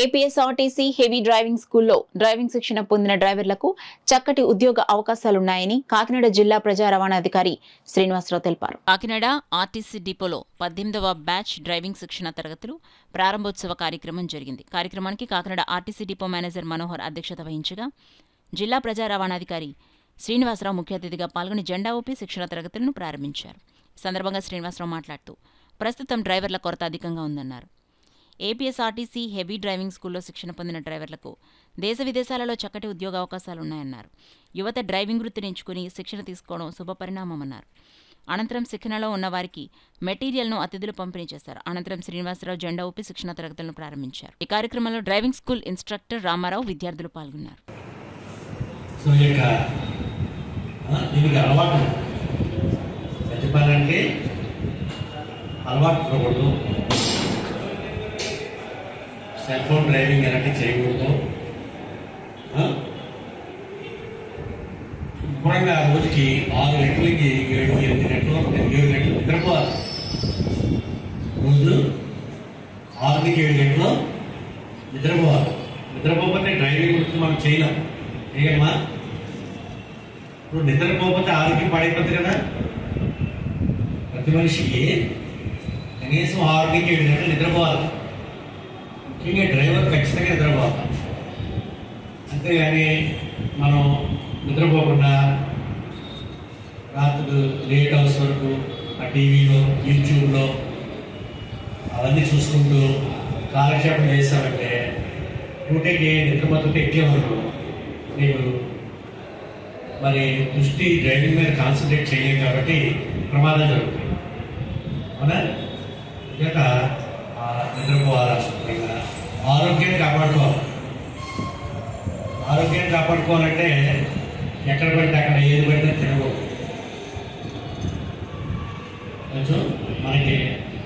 APSRTC heavy driving స్కూల్లో driving శిక్షణ పొందిన డ్రైవర్లకు చక్కటి ఉద్యోగ అవకాశాలున్నాయని కాకినాడ జిల్లా ప్రజా రవాణా అధికారి శ్రీనివాసరావు తెలిపారు. కాకినాడ ఆర్టీసీ డిపోలో పద్దెనిమిదవ బ్యాచ్ డ్రైవింగ్ శిక్షణ తరగతులు ప్రారంభోత్సవ కార్యక్రమం జరిగింది. కార్యక్రమానికి Kakinada RTC depot manager Manohar అధ్యక్షత వహించగా జిల్లా ప్రజా రవాణాధికారి శ్రీనివాసరావు ముఖ్య అతిథిగా పాల్గొని జెండా ఊపి శిక్షణ తరగతులను ప్రారంభించారు. సందర్భంగా శ్రీనివాసరావు మాట్లాడుతూ ప్రస్తుతం డ్రైవర్ల కొరత అధికంగా ఉందన్నారు. ఏపీఎస్ఆర్టీసీ హెవీ డ్రైవింగ్ స్కూల్లో శిక్షణ పొందిన డ్రైవర్లకు దేశ విదేశాలలో చక్కటి ఉద్యోగ అవకాశాలున్నాయన్నారు. యువత డ్రైవింగ్ వృత్తిని ఎంచుకుని శిక్షణ తీసుకోవడం శుభపరిణామమన్నారు అనంతరం శిక్షణలో ఉన్న వారికి మెటీరియల్ను అతిథులు పంపిణీ చేశారు. అనంతరం శ్రీనివాసరావు జెండా ఊపి శిక్షణ తరగతులను ప్రారంభించారు. ఈ కార్యక్రమంలో డ్రైవింగ్ స్కూల్ ఇన్స్ట్రక్టర్ రామారావు విద్యార్థులు పాల్గొన్నారు. అలవాటు సెల్ ఫోన్ డ్రైవింగ్ ఎలాంటి చేయకూడదు. ఆ? శుభ్రంగా రోజుకి ఆరు గంటలకి ఏడు ఎనిమిది గంటలు ఏడు గంటలు నిద్రపోవాలి. రోజు ఆరు నుంచి ఏడు గంటలు నిద్రపోవాలి. నిద్రపోకపోతే డ్రైవింగ్ గురించి మనం చేయలేం. చేయగలమా ఇప్పుడు నిద్రపోకపోతే ఆరోగ్యం పాడైపోతుంది కదా. ప్రతి మనిషికి కనీసం ఆరు నుంచి ఏడు గంటలు నిద్రపోవాలి. ముఖ్యంగా డ్రైవర్ ఖచ్చితంగా నిద్రపోతాం అంతేగాని మనం నిద్రపోకుండా రాత్రులు లేట్ అవర్స్ వరకు ఆ టీవీలో యూట్యూబ్లో అవన్నీ చూసుకుంటూ కాలక్షేపం చేశామంటే డ్యూటీకి నిద్రపోతుంటే ఎక్కేవారు వరకు నీకు మరి దృష్టి డ్రైవింగ్ మీద కాన్సన్ట్రేట్ చేయలేం కాబట్టి ప్రమాదం జరుగుతుంది అవునా? ఇక నిద్రపోవాలి శుభ్రంగా కాపాడుకోవాలి. ఆరోగ్యాన్ని కాపాడుకోవాలంటే ఎక్కడ పడితే అక్కడ ఏది పడితే తినకూడదు.